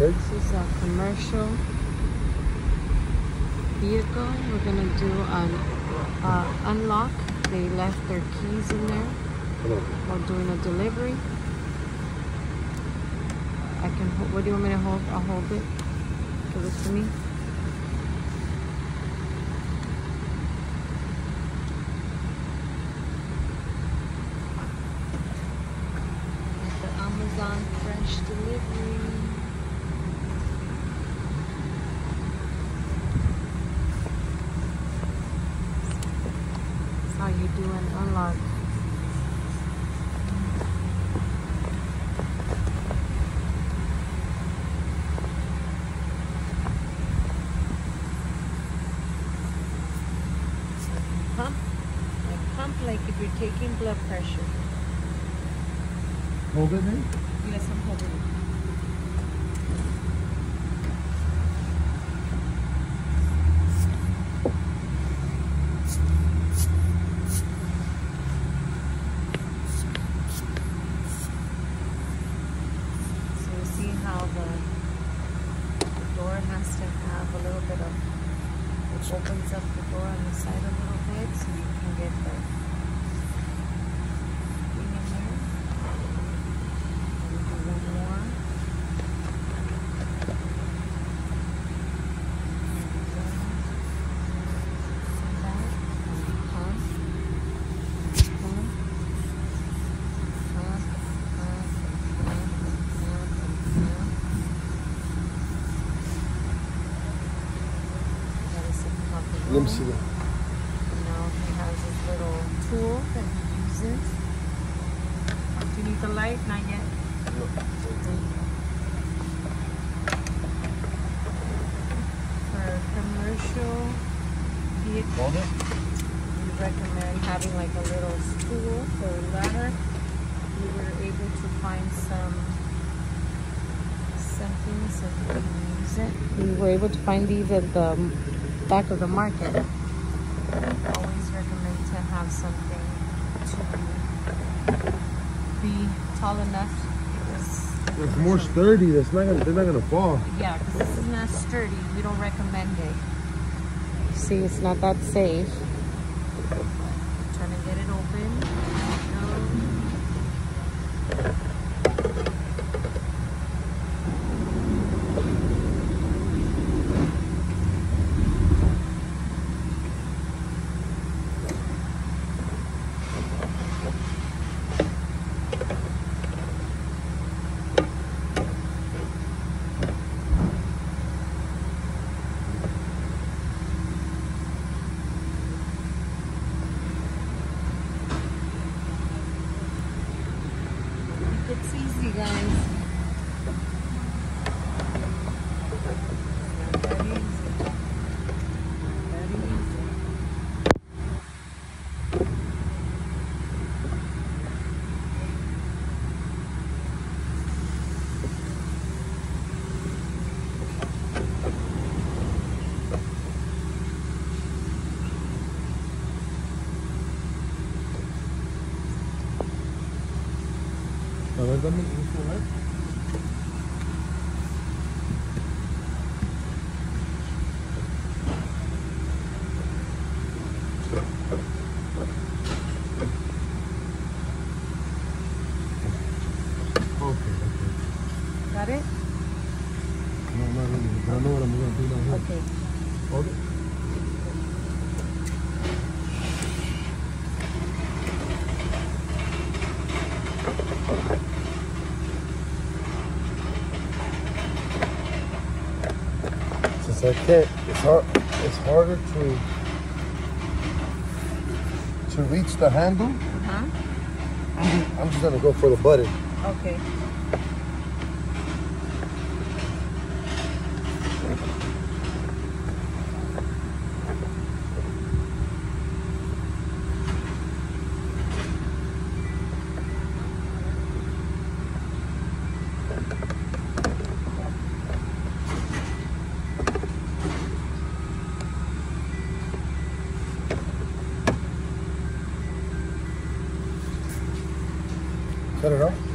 This is a commercial vehicle. We're gonna do an uh, unlock. They left their keys in there while doing a delivery. I can. What do you want me to hold? I'll hold it. Give it to me. Amazon Fresh delivery. That's how you do an unlock. Pump, like pump like if you're taking blood pressure. Hold it, man. Yes, I'm holding it. So you see how the, the has to have a little bit of, it opens up the door on the side a little bit so you can get the thing in there. And do one more. And that, and pump, pump, pump, pump, pump, pump, and pump. That is a pump and Let me see that. Now he has his little tool that he uses. Do you need the light? Not yet. For commercial vehicle, we recommend having like a little stool or ladder. We were able to find some something so we can use it. We were able to find these at the back of the market. Always recommend to have something to be tall enough because It's more sturdy. That's not gonna. They're not gonna fall. yeah, because this is not sturdy. We don't recommend it. See, it's not that safe. Trying to get it open. No. A ver, dame un celular. Okay, okay. Got it? No, no, no, no. But I know what I'm gonna do now. Here. Okay. Hold it. I can't, it's hard. It's harder to to reach the handle. Uh-huh. I'm just, I'm just gonna go for the button. Okay. Cut it off.